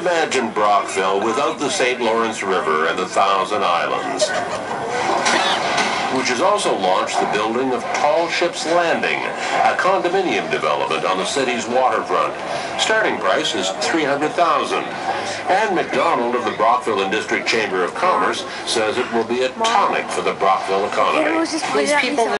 Imagine Brockville without the St. Lawrence River and the Thousand Islands. Which has also launched the building of Tall Ships Landing, a condominium development on the city's waterfront. Starting price is 300000 And McDonald of the Brockville and District Chamber of Commerce says it will be a tonic for the Brockville economy.